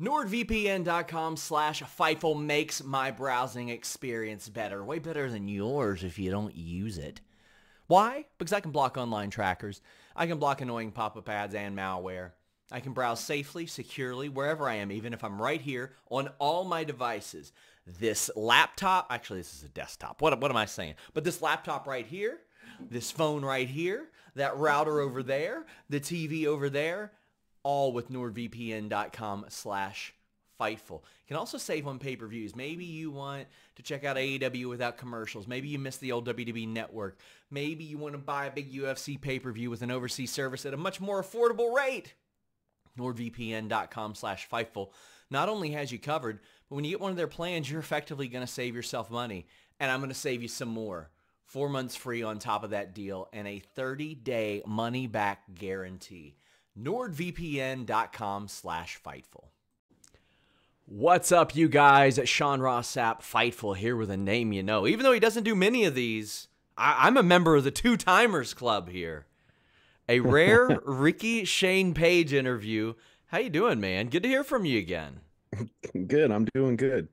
NordVPN.com slash Fightful makes my browsing experience better. Way better than yours if you don't use it. Why? Because I can block online trackers. I can block annoying pop-up ads and malware. I can browse safely, securely, wherever I am, even if I'm right here on all my devices. This laptop, actually this is a desktop. What, what am I saying? But this laptop right here, this phone right here, that router over there, the TV over there, all with nordvpn.com slash Fightful. You can also save on pay-per-views. Maybe you want to check out AEW without commercials. Maybe you miss the old WWE network. Maybe you want to buy a big UFC pay-per-view with an overseas service at a much more affordable rate. NordVPN.com slash Fightful not only has you covered, but when you get one of their plans, you're effectively going to save yourself money. And I'm going to save you some more. Four months free on top of that deal and a 30-day money-back guarantee nordvpn.com slash Fightful. What's up, you guys? Sean Ross Sapp, Fightful here with a name you know. Even though he doesn't do many of these, I- am a member of the Two Timers Club here. A rare Rickey Shane Page interview. How you doing, man? Good to hear from you again. Good. I'm doing good.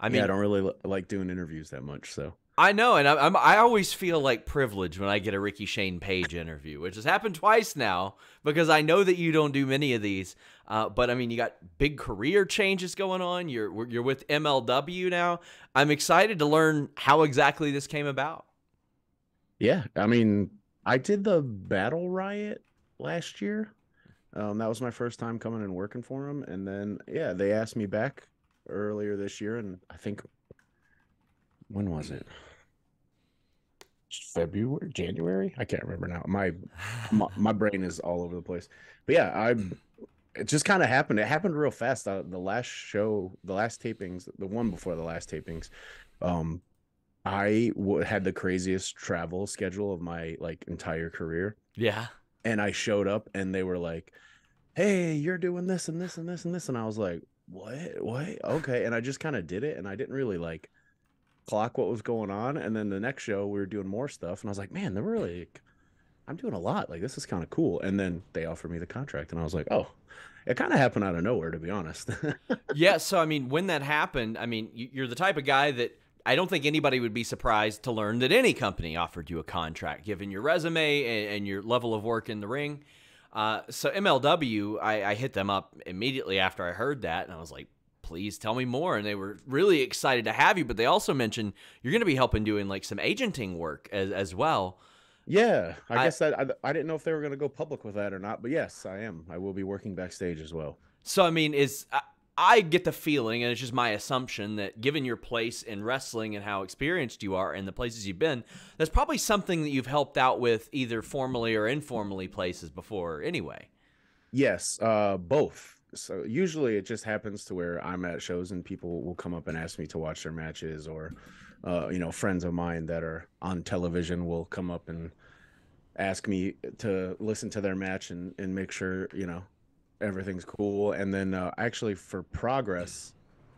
I mean, yeah, I don't really like doing interviews that much, so I know, and I'm, i always feel like privileged when I get a Rickey Shane Page interview, which has happened twice now because I know that you don't do many of these. Uh, but I mean, you got big career changes going on. You're you're with MLW now. I'm excited to learn how exactly this came about. Yeah, I mean, I did the Battle Riot last year. Um, that was my first time coming and working for them, and then yeah, they asked me back earlier this year, and I think when was it? February, January. I can't remember now. My my, my brain is all over the place. But yeah, I it just kind of happened. It happened real fast. Uh, the last show, the last tapings, the one before the last tapings, um, I w- had the craziest travel schedule of my like entire career. Yeah. And I showed up, and they were like, "Hey, you're doing this and this and this and this," and I was like, "What? What? Okay." And I just kind of did it, and I didn't really like clock what was going on. And then the next show, we were doing more stuff, and I was like, man, they're really, I'm doing a lot. Like this is kind of cool. And then they offered me the contract, and I was like, oh, it kind of happened out of nowhere, to be honest. yeah. So I mean, when that happened, I mean, you're the type of guy that. I don't think anybody would be surprised to learn that any company offered you a contract, given your resume and, and your level of work in the ring. Uh, so MLW, I, I, hit them up immediately after I heard that, and I was like, please tell me more. And they were really excited to have you, but they also mentioned you're going to be helping doing like some agenting work as, as well. Yeah, I, I guess that I, I didn't know if they were going to go public with that or not, but yes, I am. I will be working backstage as well. So I mean, is I, I get the feeling, and it's just my assumption that given your place in wrestling and how experienced you are and the places you've been, that's probably something that you've helped out with either formally or informally places before. Anyway. Yes, uh, both so usually it just happens to where I'm at shows and people will come up and ask me to watch their matches, or uh, you know, friends of mine that are on television will come up and ask me to listen to their match and and make sure you know everything's cool. And then uh, actually for progress.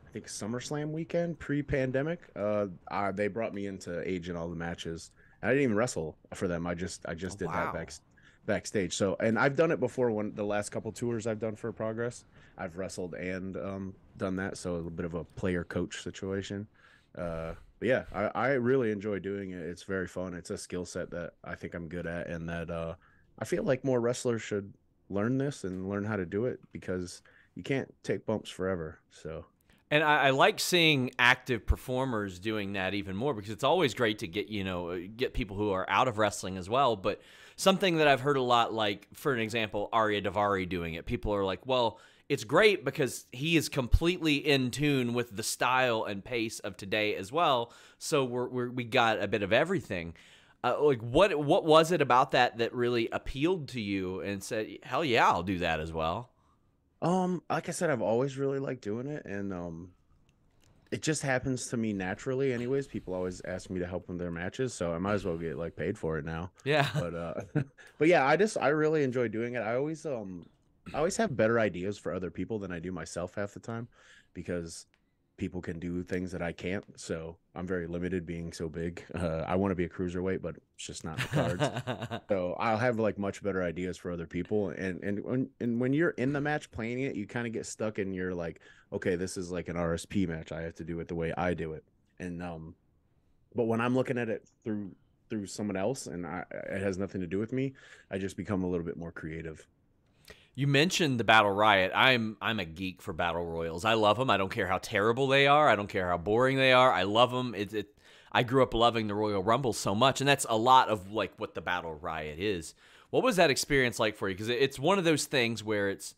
I think SummerSlam weekend pre-pandemic, uh, I, they brought me in to agent all the matches. I didn't even wrestle for them. I just I just oh, did wow. that back, backstage. So, and I've done it before when the last couple tours I've done for Progress, I've wrestled and um, done that. So a little bit of a player coach situation. Uh, but yeah, I, I really enjoy doing it. It's very fun. It's a skill set that I think I'm good at, and that uh, I feel like more wrestlers should learn this and learn how to do it because you can't take bumps forever. So. And I, I, like seeing active performers doing that even more because it's always great to get you know get people who are out of wrestling as well. But something that I've heard a lot, like for an example, Ariya Daivari doing it. People are like, well, it's great because he is completely in tune with the style and pace of today as well. So we're, we're we got a bit of everything. Uh, like what what was it about that that really appealed to you and said, hell yeah, I'll do that as well. Um, like I said, I've always really liked doing it, and um, it just happens to me naturally anyways. People always ask me to help them their matches so i might as well get like paid for it now. Yeah. But uh but yeah i just i really enjoy doing it. I always um i always have better ideas for other people than i do myself half the time because people can do things that I can't. So I'm very limited being so big. Uh, I want to be a cruiserweight, but it's just not the cards. so I'll have like much better ideas for other people. And and when and when you're in the match playing it, you kind of get stuck in your like, okay, this is like an RSP match. I have to do it the way I do it. And um, but when I'm looking at it through through someone else and I, it has nothing to do with me, I just become a little bit more creative. You mentioned the Battle Riot. I'm I'm a geek for battle royals. I love them. I don't care how terrible they are. I don't care how boring they are. I love them. It, it I grew up loving the Royal Rumble so much, and that's a lot of like what the Battle Riot is. What was that experience like for you? Because it's one of those things where it's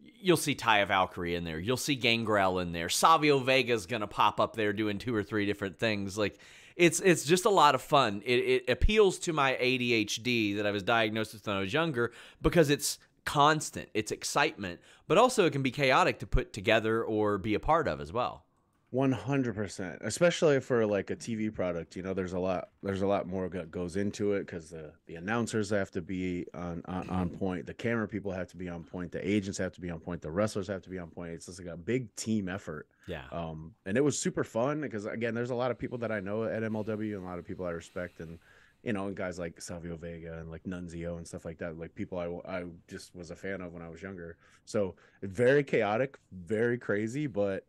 you'll see Taya Valkyrie in there, you'll see Gangrel in there, Savio Vega's gonna pop up there doing two or three different things. Like it's it's just a lot of fun. It, it appeals to my ADHD that I was diagnosed with when I was younger because it's constant. It's excitement, but also it can be chaotic to put together or be a part of as well. 100% especially for like a tv product you know there's a lot there's a lot more that goes into it because the the announcers have to be on, on, on point the camera people have to be on point the agents have to be on point the wrestlers have to be on point it's just like a big team effort yeah um and it was super fun because again there's a lot of people that i know at mlw and a lot of people i respect and you know, and guys like Savio Vega and like Nunzio and stuff like that, like people I, I just was a fan of when I was younger. So very chaotic, very crazy, but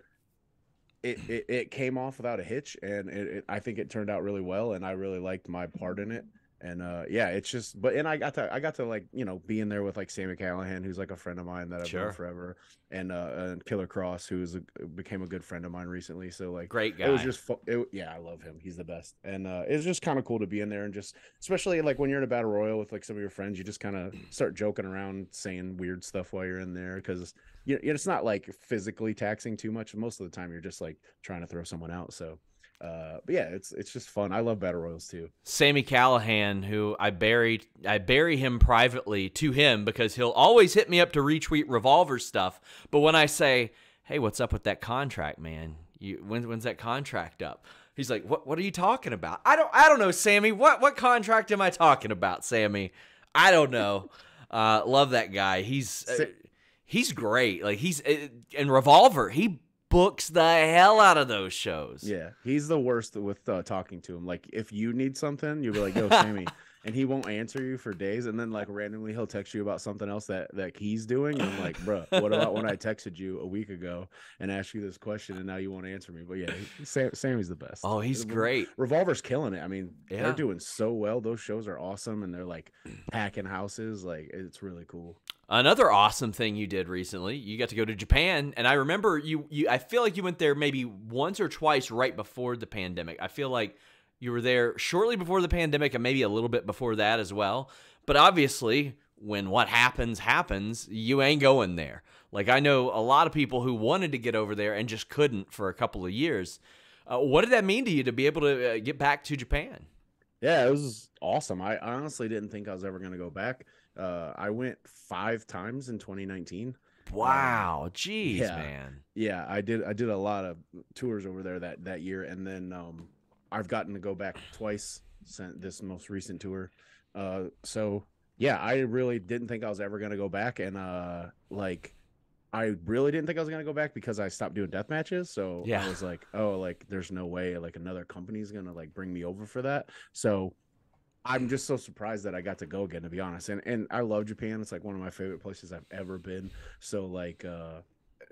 it, it, it came off without a hitch, and it, it, I think it turned out really well, and I really liked my part in it and uh yeah it's just but and i got to i got to like you know be in there with like sami callihan who's like a friend of mine that i've sure. known forever and uh and Killer Kross, who's a, became a good friend of mine recently so like great guy it was just fu- it, yeah i love him he's the best and uh it's just kind of cool to be in there and just especially like when you're in a battle royal with like some of your friends you just kind of start joking around saying weird stuff while you're in there because you know, it's not like physically taxing too much most of the time you're just like trying to throw someone out so uh, but yeah, it's it's just fun. I love battle royals too. Sami Callihan, who I bury I bury him privately to him because he'll always hit me up to retweet revolver stuff. But when I say, "Hey, what's up with that contract, man? You when, when's that contract up?" He's like, "What what are you talking about?" I don't I don't know, Sammy. What what contract am I talking about, Sammy? I don't know. uh, love that guy. He's uh, he's great. Like he's uh, in Revolver. He books the hell out of those shows. Yeah, he's the worst with uh, talking to him. Like if you need something, you'll be like, "Yo, Sammy," and he won't answer you for days, and then like randomly he'll text you about something else that that he's doing, and I'm like, "Bro, what about when I texted you a week ago and asked you this question, and now you won't answer me?" But yeah, Sam, Sammy's the best. Oh, he's great. Revolver's killing it. I mean, yeah. they're doing so well. Those shows are awesome, and they're like packing houses. Like it's really cool. Another awesome thing you did recently, you got to go to Japan, and I remember you. You, I feel like you went there maybe once or twice right before the pandemic. I feel like you were there shortly before the pandemic, and maybe a little bit before that as well. But obviously, when what happens happens, you ain't going there. Like I know a lot of people who wanted to get over there and just couldn't for a couple of years. Uh, what did that mean to you to be able to uh, get back to Japan? Yeah, it was awesome. I honestly didn't think I was ever going to go back. Uh, I went five times in 2019. Wow, jeez, yeah, man. Yeah, I did. I did a lot of tours over there that that year, and then um, I've gotten to go back twice since this most recent tour. Uh, so yeah, I really didn't think I was ever gonna go back, and uh, like. I really didn't think I was gonna go back because I stopped doing death matches. So yeah. I was like, oh, like there's no way like another company's gonna like bring me over for that. So I'm just so surprised that I got to go again, to be honest. And and I love Japan. It's like one of my favorite places I've ever been. So like uh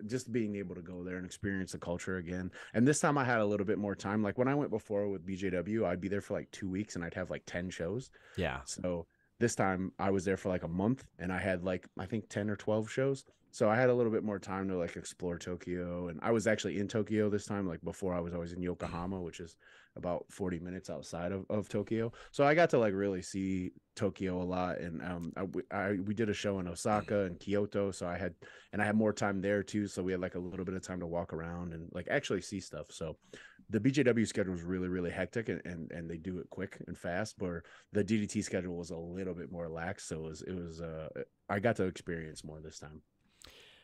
just being able to go there and experience the culture again. And this time I had a little bit more time. Like when I went before with BJW, I'd be there for like two weeks and I'd have like 10 shows. Yeah. So this time I was there for like a month and I had like I think 10 or 12 shows. So I had a little bit more time to like explore Tokyo and I was actually in Tokyo this time like before I was always in Yokohama, which is about 40 minutes outside of, of Tokyo. So I got to like really see Tokyo a lot. And um, I, I, we did a show in Osaka and Kyoto. So I had, and I had more time there too. So we had like a little bit of time to walk around and like actually see stuff. So the BJW schedule was really, really hectic and, and, and they do it quick and fast, but the DDT schedule was a little bit more lax. So it was, it was, uh, I got to experience more this time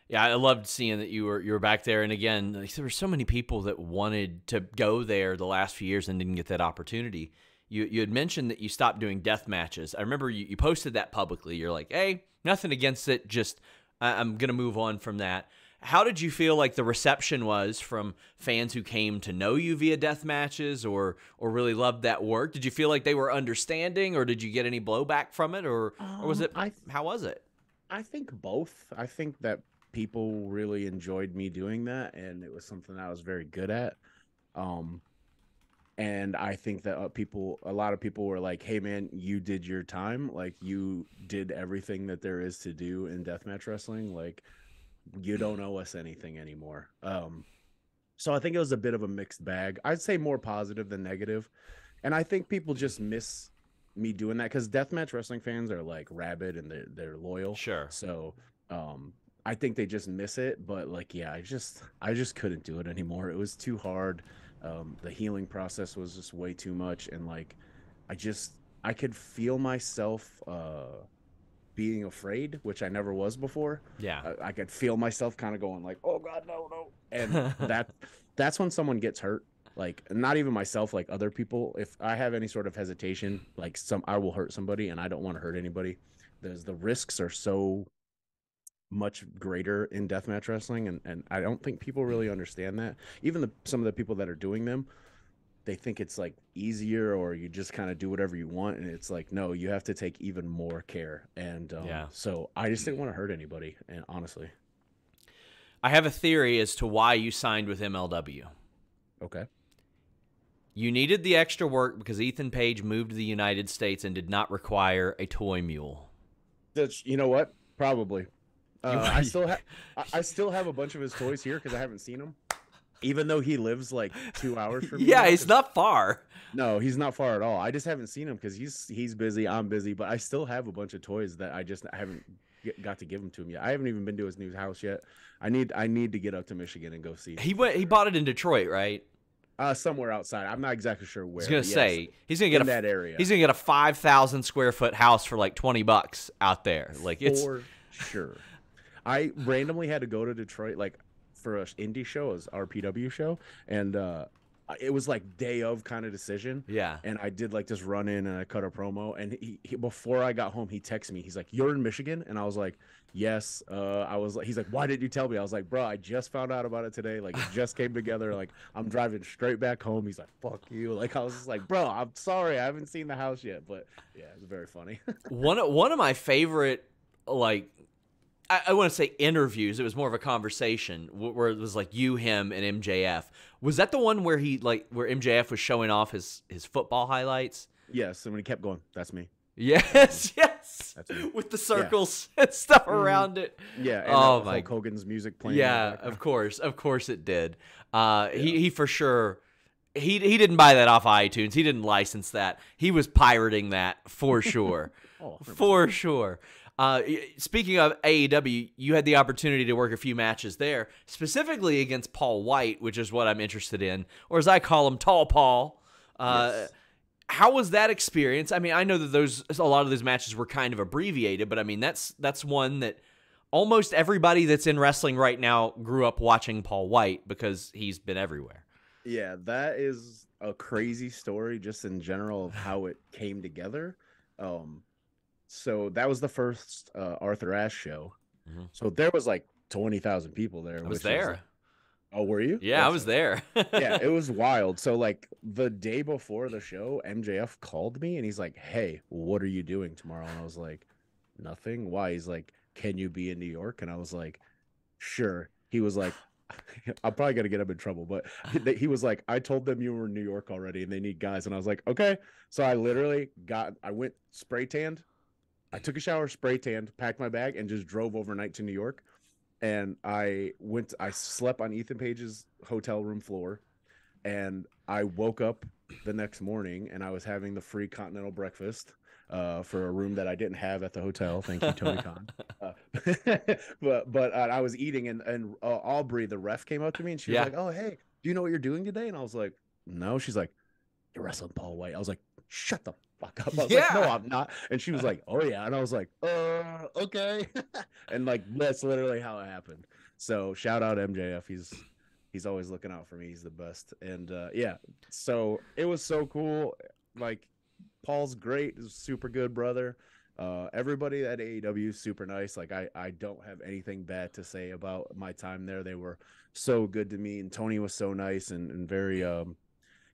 yeah, I loved seeing that you were you were back there. And again, like, there were so many people that wanted to go there the last few years and didn't get that opportunity. You you had mentioned that you stopped doing death matches. I remember you, you posted that publicly. You're like, hey, nothing against it, just I'm gonna move on from that. how did you feel like the reception was from fans who came to know you via death matches or or really loved that work? Did you feel like they were understanding or did you get any blowback from it or, or was Um, it I how was it? I think both. I think that people really enjoyed me doing that, and it was something I was very good at. Um, and I think that uh, people, a lot of people were like, "Hey, man, you did your time. Like, you did everything that there is to do in deathmatch wrestling. Like, you don't owe us anything anymore." Um, so I think it was a bit of a mixed bag. I'd say more positive than negative, and I think people just miss me doing that because deathmatch wrestling fans are like rabid and they're they're loyal. Sure. So um I think they just miss it, but like yeah, I just I just couldn't do it anymore. It was too hard. Um the healing process was just way too much and like I just I could feel myself uh being afraid, which I never was before. Yeah. I, I could feel myself kind of going like, "Oh god, no, no." And that that's when someone gets hurt. Like not even myself, like other people. If I have any sort of hesitation, like some I will hurt somebody and I don't want to hurt anybody. There's the risks are so much greater in deathmatch wrestling and, and I don't think people really understand that. Even the some of the people that are doing them, they think it's like easier or you just kind of do whatever you want and it's like no, you have to take even more care. And um, Yeah. so I just didn't want to hurt anybody and honestly. I have a theory as to why you signed with MLW. Okay. You needed the extra work because Ethan Page moved to the United States and did not require a toy mule. That's you know what? Probably. Uh, I still have I, I still have a bunch of his toys here because I haven't seen him. Even though he lives like two hours from me. Yeah, he's not far. No, he's not far at all. I just haven't seen him because he's he's busy. I'm busy, but I still have a bunch of toys that I just I haven't get, got to give him to him yet. I haven't even been to his new house yet. I need I need to get up to Michigan and go see. Him. He went. He bought it in Detroit, right? Uh, somewhere outside. I'm not exactly sure where. I was gonna but yes, say he's gonna get in a that area. he's gonna get a five thousand square foot house for like twenty bucks out there. Like it's for sure. I randomly had to go to Detroit like for a indie show, as RPW show, and uh it was like day of kind of decision. yeah. And I did like this run in and I cut a promo. And he, he before I got home, he texted me. He's like, "You're in Michigan," and I was like, "Yes." Uh, I was like, he's like, "Why did you tell me?" I was like, "Bro, I just found out about it today. Like, it just came together. Like, I'm driving straight back home." He's like, "Fuck you!" Like, I was just like, "Bro, I'm sorry, I haven't seen the house yet." But yeah, it's very funny. one one of my favorite like I, I want to say interviews. It was more of a conversation where it was like you, him, and MJF. Was that the one where he like where MJF was showing off his his football highlights? yes, and when he kept going, that's me. Yes, yes, with the circles and stuff around it. Yeah. And Oh my- Hulk Hogan's music playing. Yeah, of course, of course it did. Uh, he he for sure. He he didn't buy that off iTunes. He didn't license that. He was pirating that for sure. Oh, for sure. Uh, speaking of AEW, you had the opportunity to work a few matches there, specifically against Paul Wight, which is what I'm interested in, or as I call him, Tall Paul. Uh, Yes. How was that experience? I mean, I know that those a lot of those matches were kind of abbreviated, but I mean that's that's one that almost everybody that's in wrestling right now grew up watching Paul Wight because he's been everywhere. Yeah, that is a crazy story just in general of how it came together. Um so that was the first uh, Arthur Ashe show. Mhm. So there was like 20,000 people there. I was there. like- oh, were you? Yeah, I That's- was there. yeah, it was wild. So like the day before the show, MJF called me and he's like, "Hey, what are you doing tomorrow?" And I was like, "Nothing." Why? He's like, "Can you be in New York?" And I was like, "Sure." He was like, "I'm probably gonna get him in trouble," but he- he was like, "I told them you were in New York already and they need guys." And I was like, "Okay." So I literally got, I went spray tanned. I took a shower, spray tanned, packed my bag, and just drove overnight to New York. And I went, I slept on Ethan Page's hotel room floor and I woke up the next morning and I was having the free continental breakfast uh, for a room that I didn't have at the hotel. Thank you, Tony Khan. Uh, but but uh, I was eating and and uh, Aubrey, the ref, came up to me and she was Yeah. like, "Oh hey, do you know what you're doing today?" And I was like, "No." She's like, "You're wrestling Paul Wight." I was like, "Shut the fuck up." I was like, "No, I'm not." And she was like, "Oh yeah," and I was like, "Uh, okay." and like that's literally how it happened. So shout out MJF. He's he's always looking out for me. He's the best. And uh, yeah, so it was so cool. Like Paul's great, super good brother. Uh, everybody at AEW is super nice. Like I, I don't have anything bad to say about my time there. They were so good to me, and Tony was so nice and, and very um,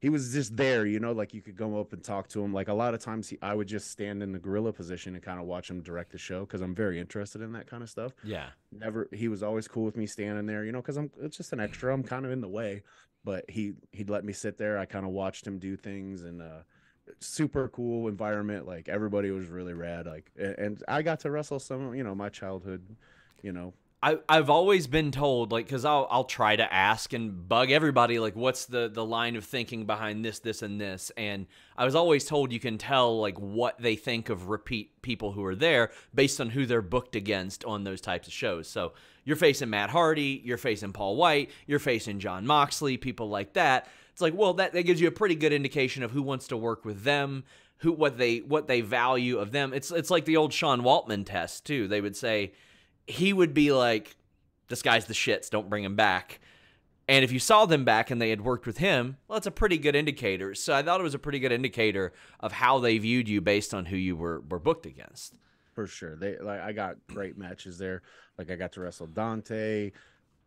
he was just there, you know, like you could go up and talk to him. Like a lot of times, he, I would just stand in the gorilla position and kind of watch him direct the show because I'm very interested in that kind of stuff. Yeah, never. He was always cool with me standing there, you know, because I'm it's just an extra. I'm kind of in the way, but he he'd let me sit there. I kind of watched him do things and. uh super cool environment. Like everybody was really rad. Like, and I got to wrestle some, you know, my childhood, you know. I, I've always been told like because I'll I'll try to ask and bug everybody like what's the the line of thinking behind this this and this and I was always told you can tell like what they think of repeat people who are there based on who they're booked against on those types of shows so you're facing Matt Hardy you're facing Paul Wight you're facing John Moxley people like that it's like, well, that, that gives you a pretty good indication of who wants to work with them, who what they what they value of them. It's it's like the old Sean Waltman test too. They would say he would be like, "This guy's the shits. Don't bring him back." And if you saw them back and they had worked with him, well, that's a pretty good indicator. So I thought it was a pretty good indicator of how they viewed you based on who you were were booked against. For sure, they like I got great matches there. Like I got to wrestle Dante,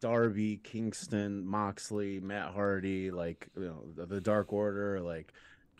Darby, Kingston, Moxley, Matt Hardy, like you know the, the Dark Order. Like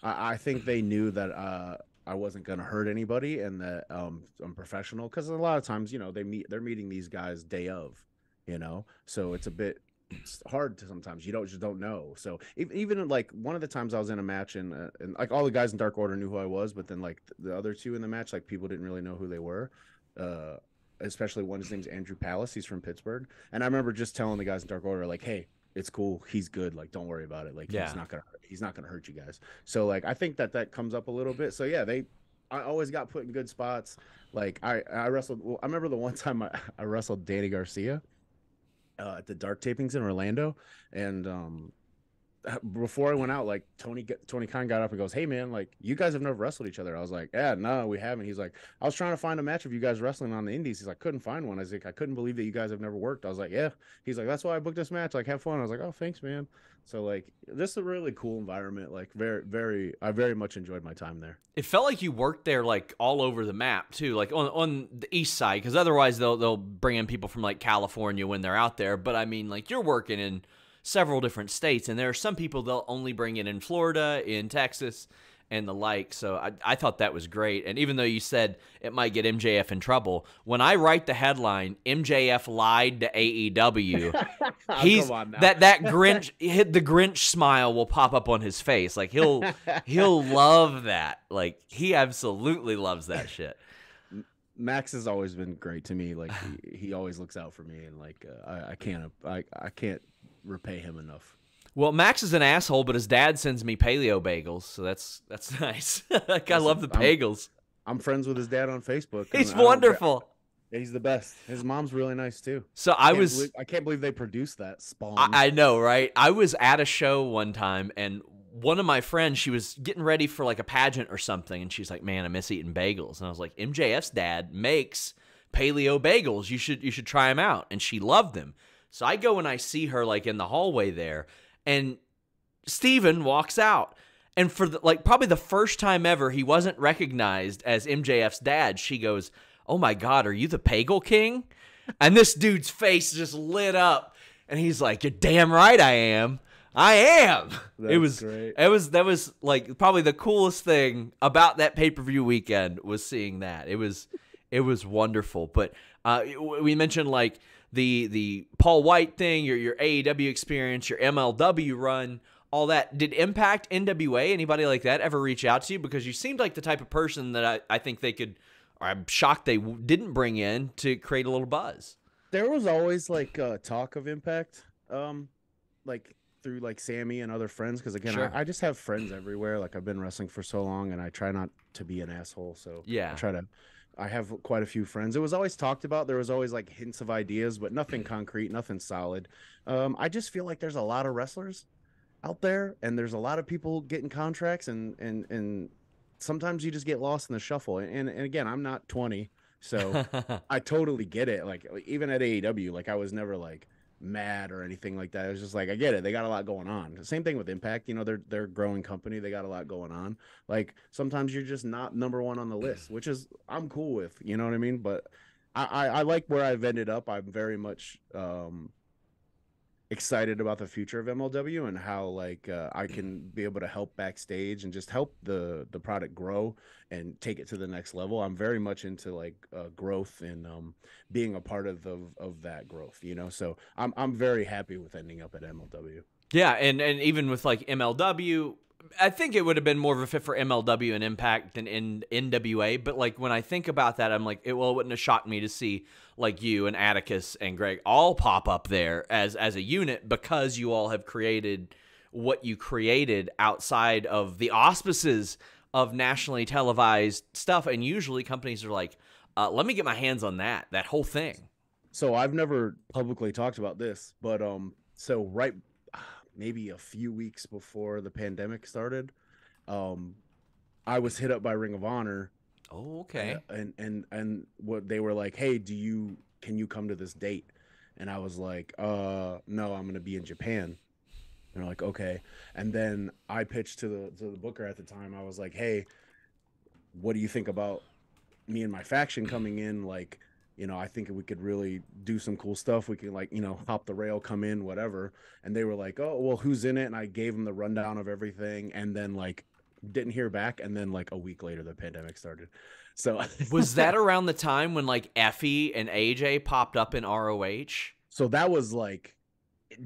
I, I, think they knew that uh, I wasn't gonna hurt anybody and that um, I'm professional because a lot of times you know they meet they're meeting these guys day of, you know, so it's a bit it's hard to sometimes you don't just don't know. So even like one of the times I was in a match and uh, and like all the guys in Dark Order knew who I was, but then like the other two in the match, like people didn't really know who they were. Uh, especially one his name's Andrew Palace. He's from Pittsburgh, and I remember just telling the guys in Dark Order like, "Hey, it's cool. He's good. Like, don't worry about it. Like, yeah. he's not gonna he's not gonna hurt you guys." So like, I think that that comes up a little bit. So yeah, they I always got put in good spots. Like I I wrestled. Well, I remember the one time I, I wrestled Danny Garcia uh, at the Dark Tapings in Orlando, and um before I went out, like Tony Tony Khan got up and goes, "Hey man, like you guys have never wrestled each other." I was like, "Yeah, no, we haven't." He's like, "I was trying to find a match of you guys wrestling on the Indies." He's like, "Couldn't find one." I was like, "I couldn't believe that you guys have never worked." I was like, "Yeah." He's like, "That's why I booked this match. Like, have fun." I was like, "Oh, thanks, man." So like, this is a really cool environment. Like, very, very, I very much enjoyed my time there. It felt like you worked there like all over the map too, like on on the east side, because otherwise they'll they'll bring in people from like California when they're out there. But I mean, like you're working in several different states, and there are some people they'll only bring it in Florida, in Texas, and the like. So I, I thought that was great. And even though you said it might get MJF in trouble, when I write the headline, MJF lied to AEW, he's that that Grinch hit the Grinch smile will pop up on his face. Like he'll he'll love that. Like he absolutely loves that shit. Max has always been great to me. Like he, he always looks out for me, and like uh, I, I can't I, I can't repay him enough. Well, Max is an asshole, but his dad sends me paleo bagels, so that's that's nice. like, I love the bagels. I'm, I'm, friends with his dad on Facebook. He's wonderful. He's the best. His mom's really nice too. So I, I was believe, I can't believe they produced that spawn. I, I know, right? I was at a show one time and one of my friends, she was getting ready for like a pageant or something, and she's like, "Man, I miss eating bagels." And I was like, "MJF's dad makes paleo bagels. You should you should try them out." And she loved them. So I go and I see her like in the hallway there, and Steven walks out. And for the, like probably the first time ever, he wasn't recognized as MJF's dad. She goes, "Oh my God, are you the Pagel King?" And this dude's face just lit up, and he's like, "You're damn right, I am." I am. That's it was great. It was that was like probably the coolest thing about that pay per view weekend was seeing that. It was it was wonderful. But uh, we mentioned like the the Paul Wight thing, your your AEW experience, your MLW run, all that. Did Impact, NWA, anybody like that ever reach out to you? Because you seemed like the type of person that I, I think they could. I'm shocked they didn't bring in to create a little buzz. There was always like uh, talk of Impact, um, like through like Sammy and other friends. Because again, sure. I, I just have friends everywhere. Like I've been wrestling for so long, and I try not to be an asshole. So yeah, I try to I have quite a few friends. It was always talked about. There was always like hints of ideas, but nothing concrete, nothing solid. Um, I just feel like there's a lot of wrestlers out there, and there's a lot of people getting contracts, and and and sometimes you just get lost in the shuffle. And and again, I'm not 20, so I totally get it. Like even at AEW, like I was never like mad or anything like that. It was just like I get it. They got a lot going on. The same thing with Impact. You know, they're they're growing company. They got a lot going on. Like sometimes you're just not number one on the list, which is I'm cool with. You know what I mean? But I I, I like where I've ended up. I'm very much um excited about the future of MLW and how like uh, I can be able to help backstage and just help the the product grow and take it to the next level. I'm very much into like uh, growth and um, being a part of, of of that growth, you know. So I'm I'm very happy with ending up at MLW. Yeah, and and even with like MLW, I think it would have been more of a fit for MLW and Impact than in NWA. But like when I think about that, I'm like, it, well, it wouldn't have shocked me to see like you and Atticus and Greg all pop up there as as a unit because you all have created what you created outside of the auspices of nationally televised stuff. And usually companies are like, uh, let me get my hands on that that whole thing. So I've never publicly talked about this, but um, so right maybe a few weeks before the pandemic started, um, I was hit up by Ring of Honor. Oh, okay. And and and what they were like, "Hey, do you can you come to this date?" And I was like, "Uh, no, I'm gonna be in Japan." And they're like, "Okay." And then I pitched to the to the booker at the time. I was like, "Hey, what do you think about me and my faction coming in? Like, you know, I think we could really do some cool stuff. We could like, you know, hop the rail, come in, whatever. And they were like, "Oh, well, who's in it?" And I gave them the rundown of everything, and then like didn't hear back. And then like a week later, the pandemic started. So was that around the time when like Effy and AJ popped up in ROH? So that was like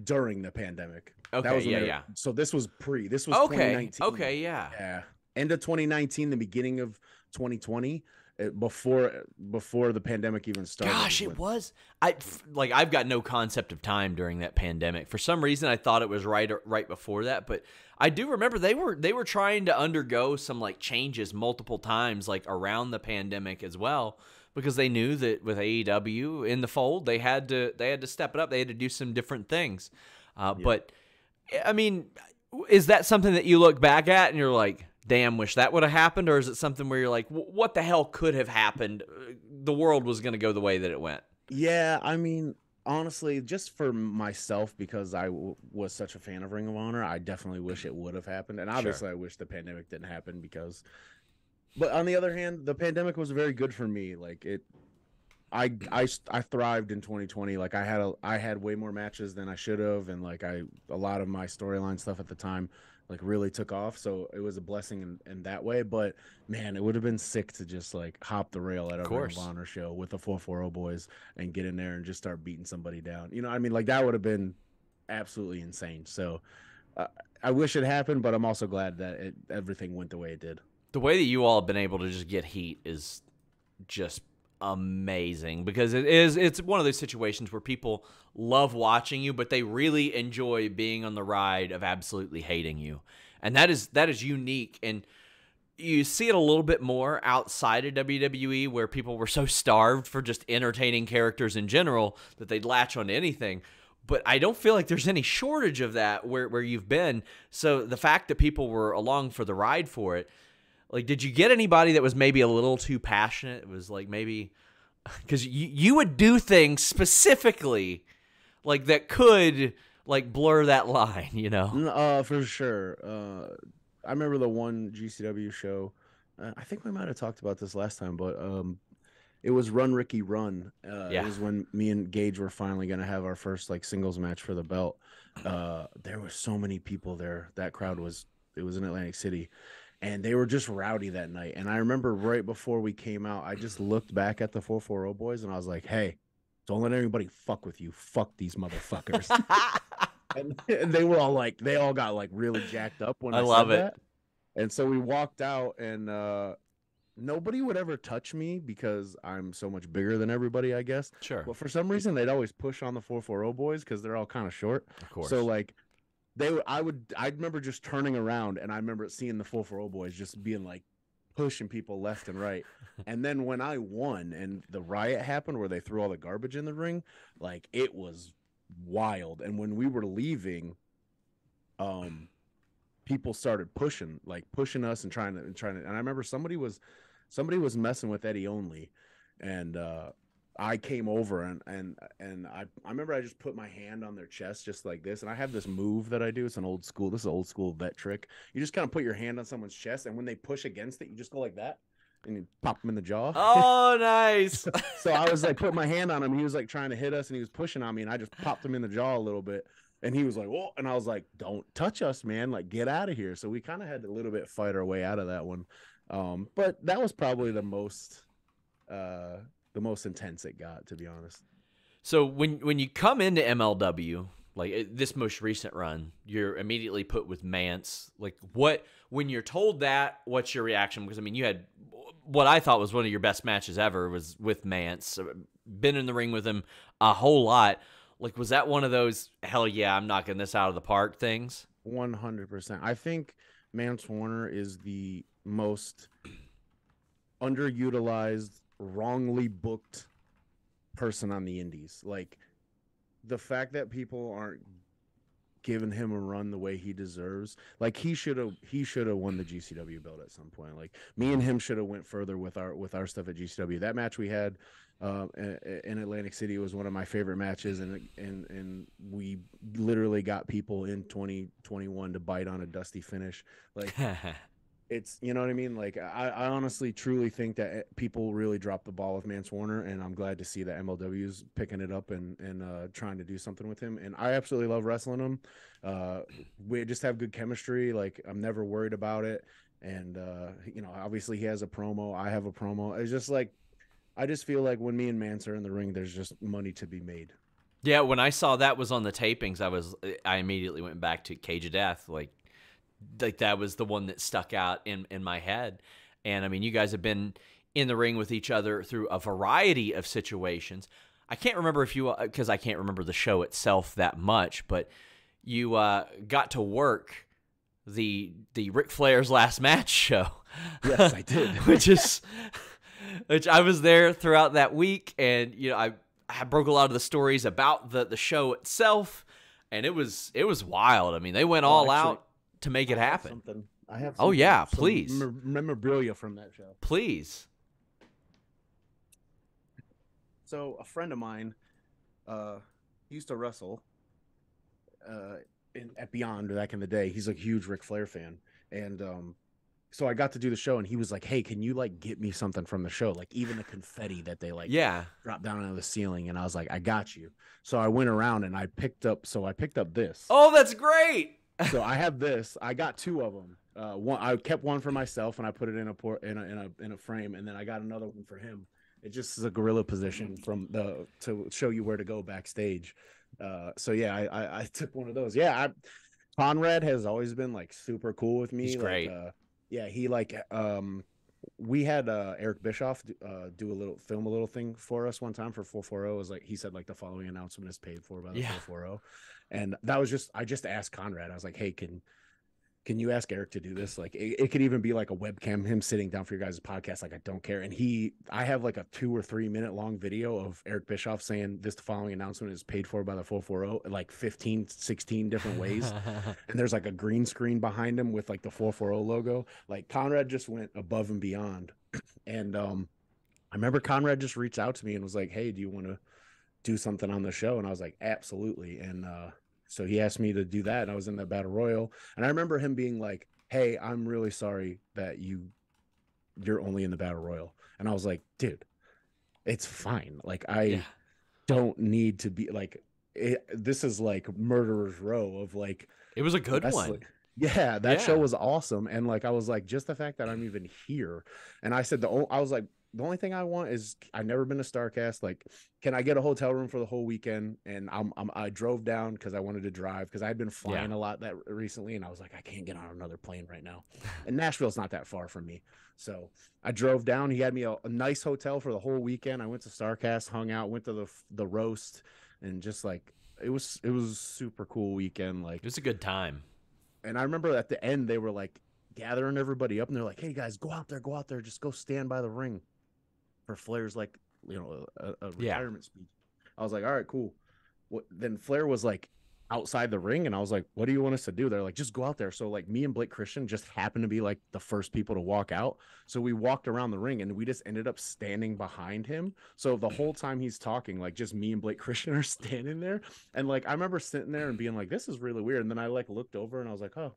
during the pandemic. Okay, that was yeah, yeah. So this was pre. This was Okay, 2019. okay, yeah. Yeah, end of 2019, the beginning of 2020, uh, before before the pandemic even started. Gosh, it was. I like I've got no concept of time during that pandemic. For some reason, I thought it was right right before that, but I do remember they were they were trying to undergo some like changes multiple times, like around the pandemic as well, because they knew that with AEW in the fold, they had to they had to step it up. They had to do some different things. Uh, But I mean, is that something that you look back at and you're like, damn, wish that would have happened? Or is it something where you're like, what the hell could have happened? The world was going to go the way that it went. Yeah, I mean, honestly, just for myself, because I w- was such a fan of Ring of Honor, I definitely wish it would have happened. And obviously, I wish the pandemic didn't happen because. But on the other hand, the pandemic was very good for me. Like it, I I I thrived in 2020. Like I had a I had way more matches than I should have, and like I a lot of my storyline stuff at the time like really took off. So it was a blessing in, in that way. But man, it would have been sick to just like hop the rail at a Ring of Honor show with the 44OH boys and get in there and just start beating somebody down. You know, I mean, like that would have been absolutely insane. So uh, I wish it happened, but I'm also glad that it, everything went the way it did. The way that you all have been able to just get heat is just amazing because it is it's one of those situations where people love watching you but they really enjoy being on the ride of absolutely hating you and that is that is unique and you see it a little bit more outside of WWE where people were so starved for just entertaining characters in general that they'd latch onto anything. But I don't feel like there's any shortage of that where, where you've been. So the fact that people were along for the ride for it, like, did you get anybody that was maybe a little too passionate? It was like maybe because you, you would do things specifically like that could like blur that line, you know? Uh, for sure. Uh, I remember the one GCW show. Uh, I think we might have talked about this last time, but um, it was Run Ricky Run. Uh, Yeah. It was when me and Gage were finally gonna have our first like singles match for the belt. Uh, there were so many people there. That crowd was. It was in Atlantic City, and they were just rowdy that night. And I remember right before we came out, I just looked back at the 44OH boys and I was like, "Hey, don't let anybody fuck with you. Fuck these motherfuckers." and, and they were all like they all got like really jacked up when I I, love said it. that. And so we walked out and uh nobody would ever touch me because I'm so much bigger than everybody, I guess. Sure. But for some reason they'd always push on the 44OH boys because they're all kind of short. Of course. So like they I would I remember just turning around and I remember seeing the 44OH boys just being like pushing people left and right. and then when I won and the riot happened where they threw all the garbage in the ring, like it was wild. And when we were leaving, um people started pushing, like pushing us and trying to and trying to and I remember somebody was somebody was messing with Eddy Only and uh I came over and and and I I remember I just put my hand on their chest just like this, and I have this move that I do. It's an old school. This is old school vet trick. You just kind of put your hand on someone's chest, and when they push against it, you just go like that, and you pop them in the jaw. Oh, nice. so I was like, put my hand on him. He was like trying to hit us, and he was pushing on me, and I just popped him in the jaw a little bit. And he was like, "Whoa!" And I was like, "Don't touch us, man! Like, get out of here!" So we kind of had to a little bit fight our way out of that one. Um, but that was probably the most, uh, the most intense it got, to be honest. So when when you come into MLW, like uh, this most recent run, you're immediately put with Mance. Like what when you're told that, what's your reaction? Because I mean, you had what I thought was one of your best matches ever was with Mance. Been in the ring with him a whole lot. Like was that one of those hell yeah, I'm knocking this out of the park things? 100%. I think Mance Warner is the most underutilized, wrongly booked person on the indies. Like the fact that people aren't giving him a run the way he deserves. Like he should have he should have won the GCW belt at some point. Like me and him should have went further with our with our stuff at GCW. That match we had uh, in Atlantic City was one of my favorite matches, and and and we literally got people in 2021 to bite on a dusty finish. Like it's you know what I mean. Like I, I honestly truly think that eh, people really dropped the ball with Mance Warner, and I'm glad to see that MLW's picking it up and and uh, trying to do something with him. And I absolutely love wrestling him. Uh, we just have good chemistry. Like I'm never worried about it. And uh, you know, obviously he has a promo. I have a promo. It's just like I just feel like when me and Mance are in the ring, there's just money to be made. Yeah, when I saw that was on the tapings, I was I immediately went back to Cage of Death. Like like that was the one that stuck out in in my head. And I mean, you guys have been in the ring with each other through a variety of situations. I can't remember if you because uh, I can't remember the show itself that much, but you uh, got to work the the Ric Flair's last match show. Yes, I did. which is which I was there throughout that week, and you know I I broke a lot of the stories about the the show itself, and it was it was wild. I mean, they went all actually, out to make it happen. Something. I have. oh yeah, please. Memorabilia from that show. Please. So a friend of mine uh, used to wrestle uh, in, at Beyond back in the day. He's a huge Ric Flair fan, and um, so I got to do the show, and he was like, "Hey, can you like get me something from the show, like even the confetti that they like yeah drop down out of the ceiling?" And I was like, "I got you." So I went around and I picked up. So I picked up this. Oh, that's great so I have this. I got two of them. Uh, one I kept one for myself and I put it in a port in a, in a in a frame, and then I got another one for him. It just is a gorilla position from the to show you where to go backstage. Uh, so yeah, I, I, I took one of those. Yeah, I, Conrad has always been like super cool with me. He's like, great. Uh, yeah, he like um we had uh, Eric Bischoff uh, do a little film a little thing for us one time for 44OH it was like he said like the following announcement is paid for by the yeah. 44OH and that was just I just asked Conrad I was like hey can can you ask Eric to do this? Like it, it, could even be like a webcam, him sitting down for your guys' podcast. Like I don't care. And he, I have like a two or three minute long video of Eric Bischoff saying this the following announcement is paid for by the 44OH, like 15, 16 different ways. and there's like a green screen behind him with like the 44OH logo. Like Conrad just went above and beyond. and um, I remember Conrad just reached out to me and was like, Hey, do you want to do something on the show? And I was like, absolutely. And, uh, so he asked me to do that, and I was in that battle royal. And I remember him being like, "Hey, I'm really sorry that you you're only in the battle royal." And I was like, "Dude, it's fine. Like I yeah. don't need to be like it, this is like murderer's row of like it was a good one. Yeah, that yeah. show was awesome, and like I was like, just the fact that I'm even here, and I said the I was like, the only thing I want is I've never been to Starcast. Like, can I get a hotel room for the whole weekend? And I'm, I'm i drove down because I wanted to drive because I had been flying yeah. a lot that recently, and I was like, I can't get on another plane right now. and Nashville's not that far from me, so I drove down. He had me a, a, nice hotel for the whole weekend. I went to Starcast, hung out, went to the the roast, and just like it was it was super cool weekend. Like it was a good time. And I remember at the end they were like gathering everybody up, and they're like, "Hey guys, go out there, go out there, just go stand by the ring." For Flair's like you know a, a retirement yeah. speech. I was like, all right, cool. What then? Flair was like, outside the ring and I was like, what do you want us to do? They're like, just go out there. So like me and Blake Christian just happened to be like the first people to walk out. So we walked around the ring and we just ended up standing behind him. So the whole time he's talking, like just me and Blake Christian are standing there. And like I remember sitting there and being like, this is really weird. And then I like looked over and I was like, oh,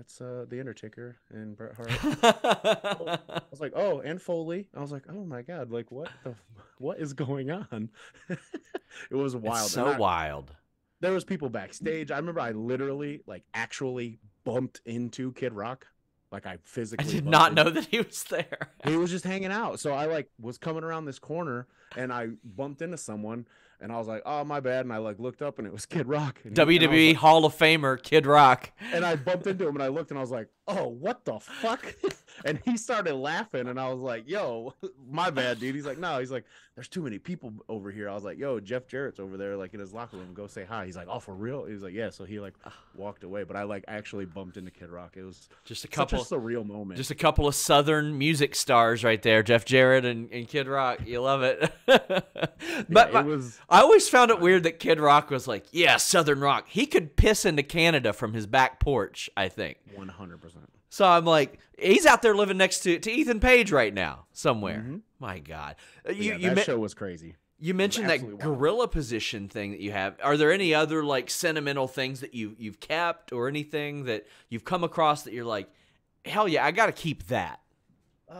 that's uh the Undertaker and Bret Hart. I was like, oh, and Foley. I was like, oh my god, like what the what is going on? it was wild. It's so I- wild. there was people backstage. I remember I literally like actually bumped into Kid Rock. Like I physically I did not into- know that he was there. he was just hanging out. So I like was coming around this corner and I bumped into someone and I was like, "Oh, my bad." And I like looked up and it was Kid Rock. And he- and WWE like- Hall of Famer Kid Rock. and I bumped into him and I looked and I was like, "Oh, what the fuck?" and he started laughing and I was like, "Yo, my bad, dude." He's like, "No." He's like, "There's too many people over here." I was like, "Yo, Jeff Jarrett's over there, like in his locker room. Go say hi." He's like, "Oh, for real?" He's like, "Yeah." So he like walked away, but I like actually bumped into Kid Rock. It was Just a couple a surreal moment. just a couple of southern music stars right there, Jeff Jarrett and, and Kid Rock. You love it. but Yeah, it was I always found it weird that Kid Rock was like, "Yeah, Southern rock." He could piss into Canada from his back porch, I think. 100. percent So I'm like, he's out there living next to, to Ethan Page right now, somewhere. Mhm. My God, you Yeah, you that show was crazy. you mentioned that absolutely wild. gorilla position thing that you have. Are there any other like sentimental things that you you've kept or anything that you've come across that you're like, hell yeah, I got to keep that. Uh,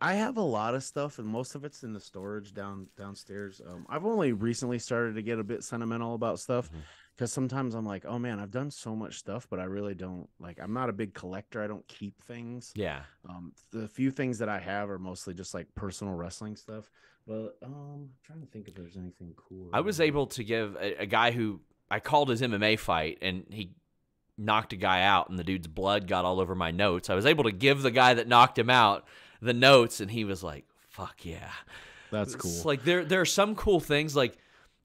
I I have a lot of stuff, and most of it's in the storage down downstairs. Um, I've only recently started to get a bit sentimental about stuff Mhm. Because sometimes I'm like, oh man, I've done so much stuff, but I really don't like. I'm not a big collector. I don't keep things. Yeah. Um, the few things that I have are mostly just like personal wrestling stuff. But um, I'm trying to think if there's anything cool. I was able to give a, a guy who I called his MMA fight and he knocked a guy out and the dude's blood got all over my notes. I was able to give the guy that knocked him out the notes and he was like, "Fuck yeah." That's cool. It's like there there are some cool things like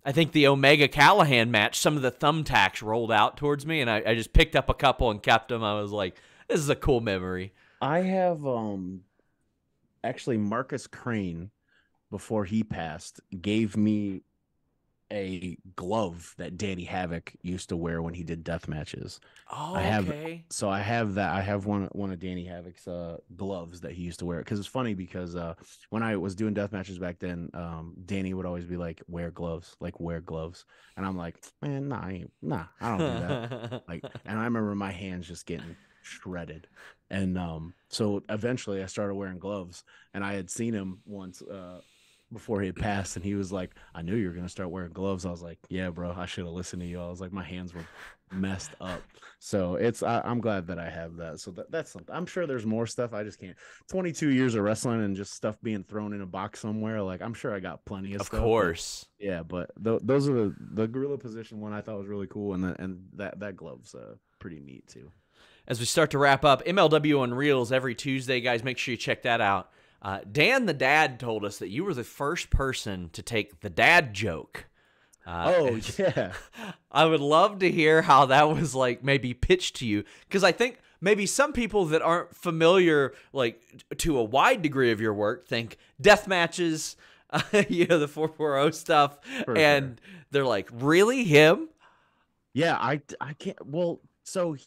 I think the Omega Callihan match, some of the thumbtacks rolled out towards me and I, I just picked up a couple and kept them. I was like, this is a cool memory. I have um actually Marcus Crane before he passed gave me a glove that Danny Havoc used to wear when he did death matches. Oh, I have- okay. So I have that. I have one one of Danny Havoc's uh, gloves that he used to wear. Because it's funny because uh, when I was doing death matches back then, um, Danny would always be like, "Wear gloves, like wear gloves," and I'm like, "Man, nah, I nah, I don't do that." like and i remember my hands just getting shredded and um so eventually i started wearing gloves and i had seen him once uh before he had passed and he was like i knew you were going to start wearing gloves i was like yeah bro i should have listened to you i was like my hands were messed up so it's I, i'm glad that i have that so that, that's something i'm sure there's more stuff i just can't 22 years of wrestling and just stuff being thrown in a box somewhere like i'm sure i got plenty of, of stuff but- course. yeah, but th- those are the the gorilla position one I thought was really cool, and the, and that that glove's uh, pretty neat too. as we start to wrap up, MLW on Reelz every Tuesday, guys. Make sure you check that out. Uh, Dan the Dad told us that you were the first person to take the dad joke. Uh, oh yeah, I would love to hear how that was like maybe pitched to you because I think maybe some people that aren't familiar like to a wide degree of your work think death matches, uh, you know, the 44OH stuff, For and they're like, really him? yeah. I I can't. Well, so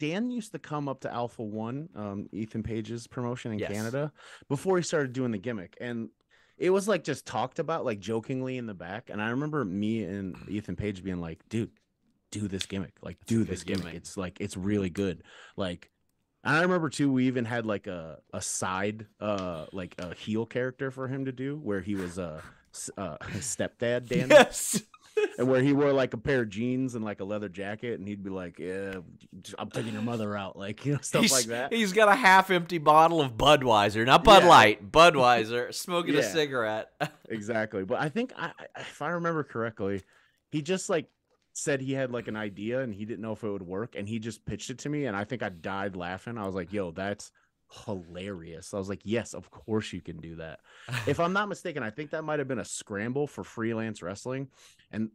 Dan used to come up to Alpha One, um, Ethan Page's promotion in Yes. Canada, before he started doing the gimmick, and it was like just talked about like jokingly in the back. And I remember me and Ethan Page being like, "Dude, do this gimmick. Like, That's do this gimmick. gimmick. It's like it's really good. Like." I remember too, we even had like a a side, uh, like a heel character for him to do, where he was uh, uh stepdad, Dan, Yes. And where he wore like a pair of jeans and like a leather jacket, and he'd be like, "Yeah, I'm taking your mother out," like you know stuff he's, like that. He's got a half-empty bottle of Budweiser, not Bud Yeah. Light, Budweiser, smoking a cigarette. exactly. But I think I, I- if I remember correctly, he just like said he had like an idea and he didn't know if it would work, and he just pitched it to me, and I think I died laughing. I was like, "Yo, that's." hilarious. I was like, yes, of course you can do that. if I'm not mistaken, I think that might have been a scramble for freelance wrestling, and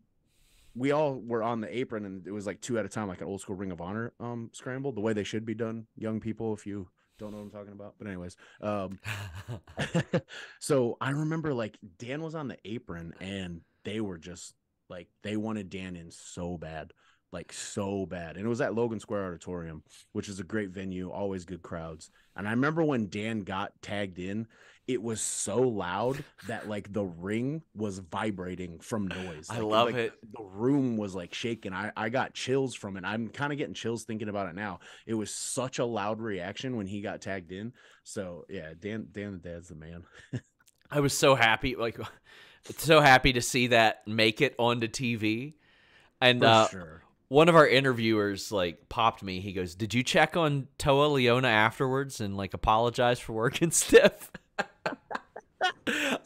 we all were on the apron, and it was like two at a time, like an old school Ring of Honor um scramble, the way they should be done. Young people, if you don't know what I'm talking about, but anyways, um, so I remember like Dan was on the apron, and they were just like they wanted Dan in so bad. like so bad. And it was at Logan Square Auditorium, which is a great venue, always good crowds. And I remember when Dan got tagged in, it was so loud that like the ring was vibrating from noise. I love like, it. The room was like shaking. I, I got chills from it. I'm kind of getting chills thinking about it now. It was such a loud reaction when he got tagged in. So yeah, Dan Dan the Dad's the man. I was so happy, like so happy to see that make it onto TV. And For uh, sure. one of our interviewers like popped me. He goes, "Did you check on Toa Liona afterwards and like apologize for working stiff?"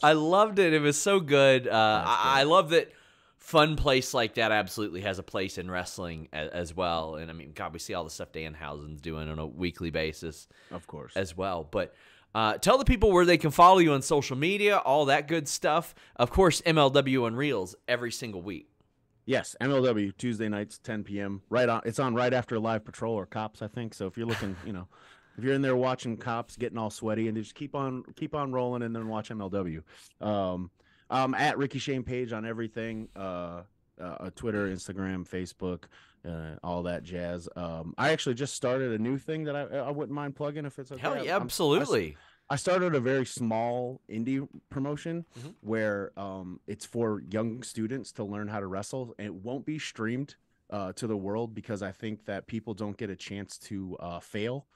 I loved it. It was so good. Uh, I, I love that. Fun place like that absolutely has a place in wrestling as, as well. And I mean, God, we see all the stuff Dan Danhausen's doing on a weekly basis Of course. as well. But uh, tell the people where they can follow you on social media, all that good stuff. Of course, MLW on Reelz every single week. Yes, MLW Tuesday nights, 10 p.m. Right on. It's on right after Live Patrol or Cops, I think. So if you're looking, you know, if you're in there watching Cops, getting all sweaty, and just keep on keep on rolling, and then watch MLW. Um, um, at Rickey Shane Page on everything, uh, uh, Twitter, Instagram, Facebook, uh, all that jazz. Um, I actually just started a new thing that I I wouldn't mind plugging if it's okay. Hell I'm- yeah, I'm- absolutely. I started a very small indie promotion Mhm. where um, it's for young students to learn how to wrestle. And it won't be streamed uh, to the world because I think that people don't get a chance to uh, fail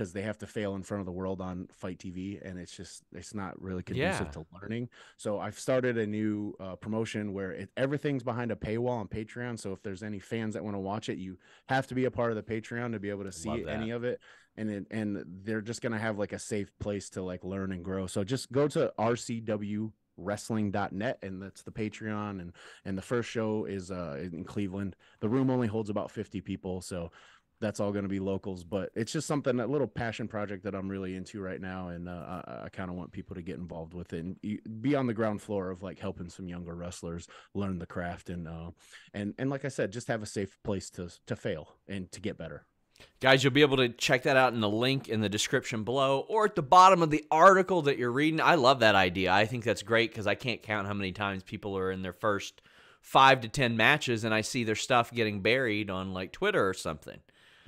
because they have to fail in front of the world on FITE TV, and it's just it's not really conducive Yeah. to learning. So I've started a new uh, promotion where it, everything's behind a paywall on Patreon. So if there's any fans that want to watch it, you have to be a part of the Patreon to be able to see any of it and it, and they're just gonna have like a safe place to like learn and grow. So just go to RCW rcwwrestling.net and that's the Patreon and and the first show is uh in Cleveland. The room only holds about 50 people, so that's all going to be locals, but it's just something a little passion project that I'm really into right now, and uh, I, I kind of want people to get involved with it and be on the ground floor of like helping some younger wrestlers learn the craft and uh, and and like I said, just have a safe place to to fail and to get better. Guys, you'll be able to check that out in the link in the description below or at the bottom of the article that you're reading. I love that idea. I think that's great because I can't count how many times people are in their first five to 10 matches and I see their stuff getting buried on like Twitter or something.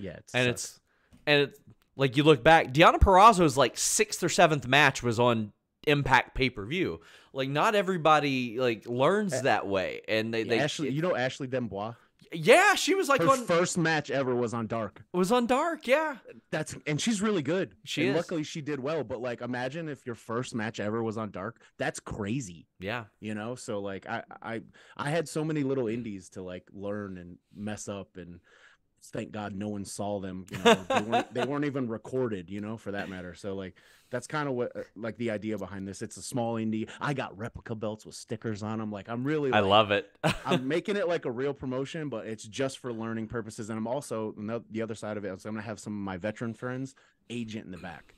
Yeah, it and it's and it's like you look back, Deonna Purrazzo's like sixth or seventh match was on Impact pay per view. Like not everybody like learns eh, that way, and they they Ashley, you know Ashley D'Amboise. yeah she was like Her on first match ever was on Dark. It was on Dark yeah That's and she's really good. She and is. luckily she did well. But like, imagine if your first match ever was on Dark. That's crazy. yeah You know. So like, I I I had so many little indies to like learn and mess up and. Thank God no one saw them. You know, they, weren't, they weren't even recorded. You know, for that matter. So like, that's kind of what uh, like the idea behind this. It's a small indie. I got replica belts with stickers on them. Like, I'm really. I love it. I'm making it like a real promotion, but it's just for learning purposes. And I'm also the other side of it is I'm gonna have some of my veteran friends agent in the back.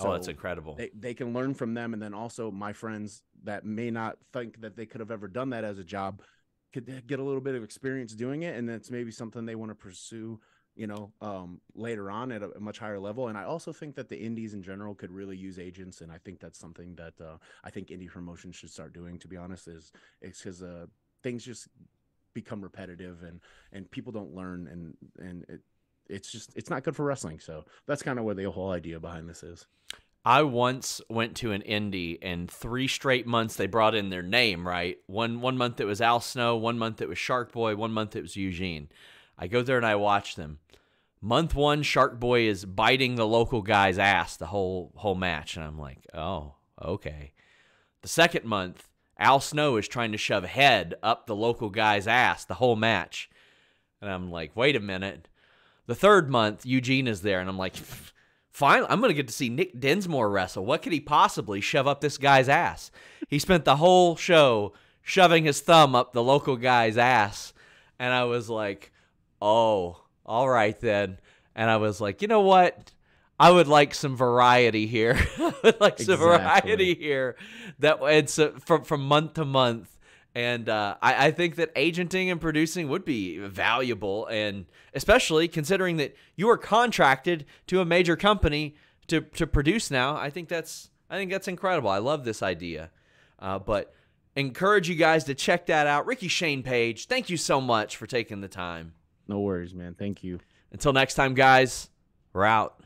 oh, that's incredible. They, they can learn from them, and then also my friends that may not think that they could have ever done that as a job could get a little bit of experience doing it, and that's maybe something they want to pursue. You know, um, later on at a, much higher level, and I also think that the indies in general could really use agents, and I think that's something that uh, I think indie promotions should start doing. To be honest, is it's because uh, things just become repetitive and and people don't learn and and it it's just it's not good for wrestling so that's kind of where the whole idea behind this is I once went to an indie and three straight months they brought in their name, right? One one month it was Al Snow, one month it was Shark Boy, one month it was Eugene. I go there and I watch them. Month one, Shark Boy is biting the local guy's ass the whole whole match, and I'm like, oh, okay. The second month, Al Snow is trying to shove head up the local guy's ass the whole match, and I'm like, wait a minute. The third month, Eugene is there, and I'm like, finally, I'm going to get to see Nick Dinsmore wrestle. What could he possibly shove up this guy's ass? He spent the whole show shoving his thumb up the local guy's ass. And I was like, oh, all right then. And I was like, you know what? I would like some variety here. I would like some variety here. That it's uh, from from month to month. And uh, I, I think that agenting and producing would be valuable, and especially considering that you are contracted to a major company to, to produce now. I think that's I think that's incredible. I love this idea. Uh, but encourage you guys to check that out. Rickey Shane Page, thank you so much for taking the time. No worries, man. Thank you. Until next time, guys, we're out.